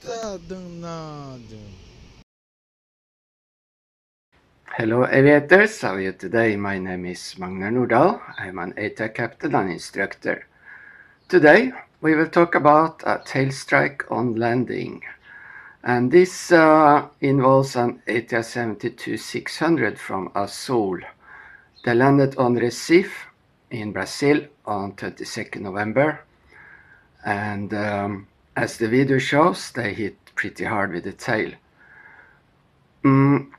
Danado. Hello aviators, how are you today? My name is Magnar Nordahl. I'm an ATR captain and instructor. Today we will talk about a tail strike on landing. And this uh, involves an ATR 72-600 from Azul. They landed on Recife in Brazil on 22nd November. And um, as the video shows, they hit pretty hard with the tail. Mm,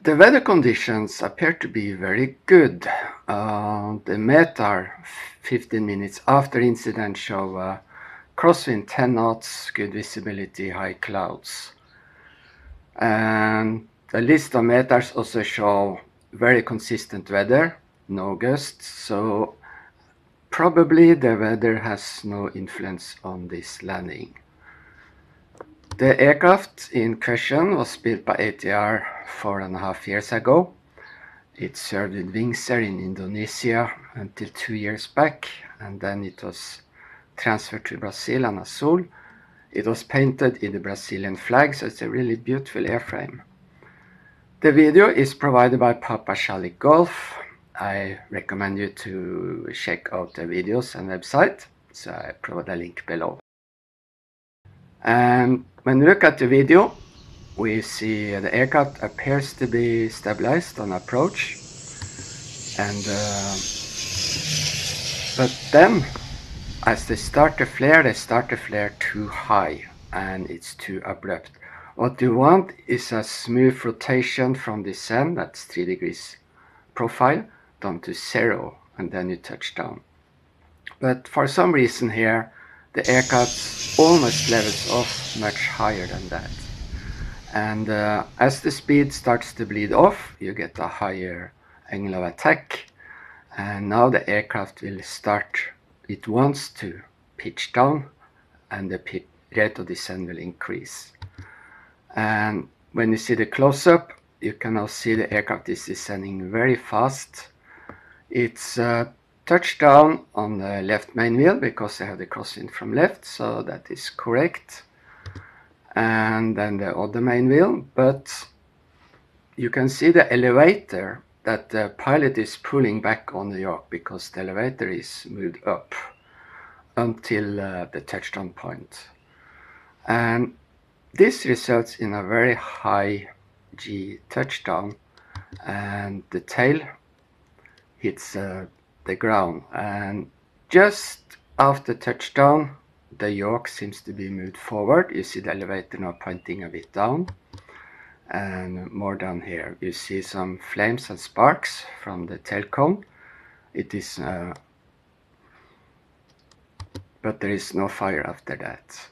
the weather conditions appear to be very good. Uh, the METAR 15 minutes after incident show uh, crosswind 10 knots, good visibility, high clouds. And the list of METARs also show very consistent weather, no gusts, so probably the weather has no influence on this landing. The aircraft in question was built by ATR four and a half years ago. It served in Wings Air in Indonesia until two years back, and then it was transferred to Brazil and Azul. It was painted in the Brazilian flag, so it's a really beautiful airframe. The video is provided by Papa Charlie Golf. I recommend you to check out the videos and website, so I provide a link below. And when we look at the video, we see the aircraft appears to be stabilized on approach. And uh, but then as they start to flare, they start to flare too high and it's too abrupt. What you want is a smooth rotation from descent, that's 3 degrees profile, down to zero and then you touch down. But for some reason here, the aircraft almost levels off much higher than that. And uh, as the speed starts to bleed off, you get a higher angle of attack. And now the aircraft will start, it wants to pitch down and the rate of descent will increase. And when you see the close-up, you can now see the aircraft is descending very fast. It's uh, touchdown on the left main wheel because I have the crosswind from left, so that is correct. And then the other main wheel, but you can see the elevator that the pilot is pulling back on the yoke because the elevator is moved up until uh, the touchdown point. And this results in a very high G touchdown and the tail hits uh, the ground. And just after touchdown the yoke seems to be moved forward. You see the elevator now pointing a bit down and more down here. You see some flames and sparks from the tail cone it is uh, but there is no fire after that.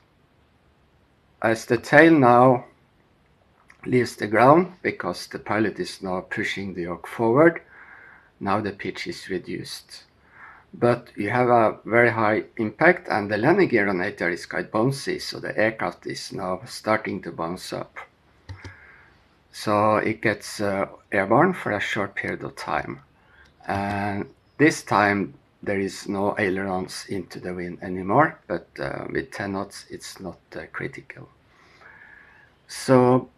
As the tail now leaves the ground because the pilot is now pushing the yoke forward now the pitch is reduced. But you have a very high impact and the landing gear on ATR is quite bouncy, so the aircraft is now starting to bounce up. So it gets uh, airborne for a short period of time. And this time there is no ailerons into the wind anymore, but uh, with 10 knots it's not uh, critical. So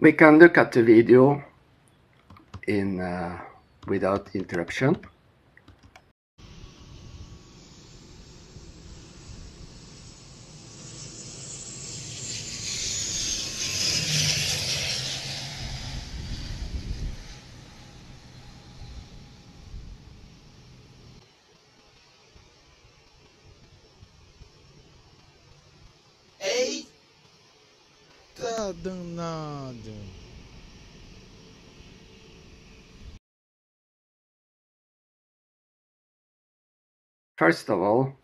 we can look at the video in uh, without interruption. Eita danado. First of all,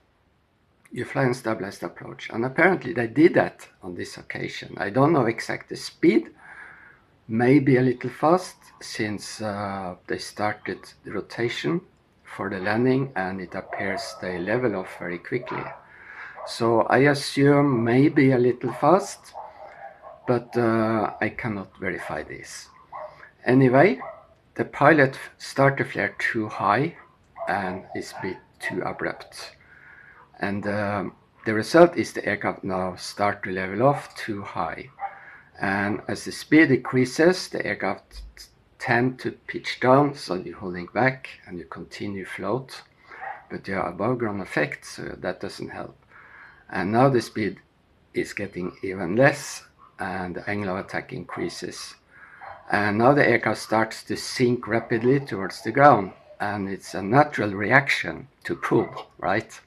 you fly in stabilized approach. And apparently they did that on this occasion. I don't know exact the speed, maybe a little fast since uh, they started the rotation for the landing and it appears they level off very quickly. So I assume maybe a little fast, but uh, I cannot verify this. Anyway, the pilot started flare too high and is bit too abrupt. And um, the result is the aircraft now start to level off too high. And as the speed decreases, the aircraft tend to pitch down, so you're holding back and you continue float. But you are above ground effect, so that doesn't help. And now the speed is getting even less and the angle of attack increases. And now the aircraft starts to sink rapidly towards the ground and it's a natural reaction to pull, right?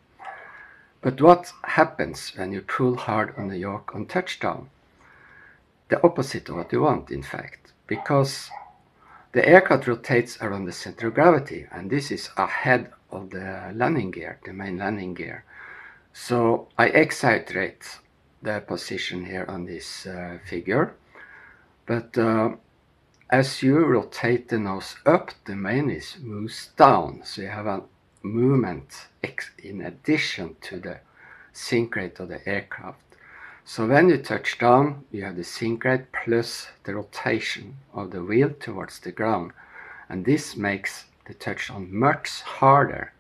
But what happens when you pull hard on the yoke on touchdown? The opposite of what you want, in fact, because the aircraft rotates around the center of gravity, and this is ahead of the landing gear, the main landing gear. So I exaggerate the position here on this uh, figure, but uh, as you rotate the nose up, the main is moves down. So you have a movement in addition to the sink rate of the aircraft. So when you touch down, you have the sink rate plus the rotation of the wheel towards the ground. And this makes the touchdown much harder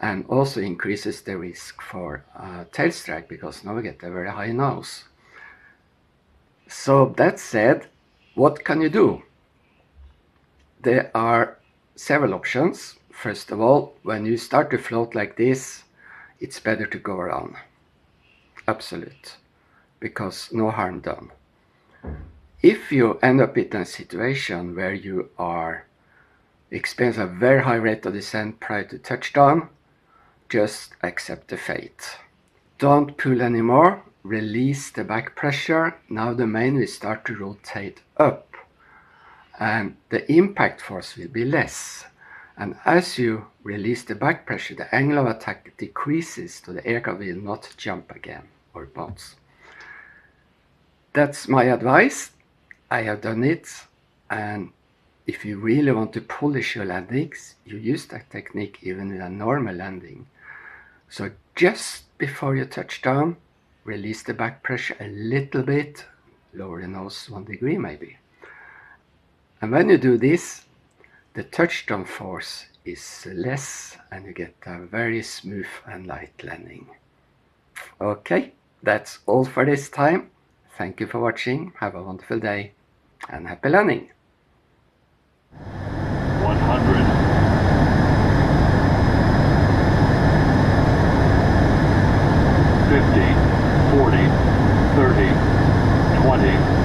and also increases the risk for uh, tail strike because now we get a very high nose. So that said, what can you do? There are several options. First of all, when you start to float like this, it's better to go around. Absolute. Because no harm done. If you end up in a situation where you are experience a very high rate of descent prior to touchdown, just accept the fate. Don't pull anymore, release the back pressure. Now the main will start to rotate up and the impact force will be less. And as you release the back pressure, the angle of attack decreases so the aircraft will not jump again or bounce. That's my advice. I have done it. And if you really want to polish your landings, you use that technique even in a normal landing. So just before you touch down, release the back pressure a little bit, lower the nose one degree maybe. And when you do this, the touchdown force is less and you get a very smooth and light landing. Okay, that's all for this time. Thank you for watching. Have a wonderful day and happy landing. 100. 50, 40, 30, 20,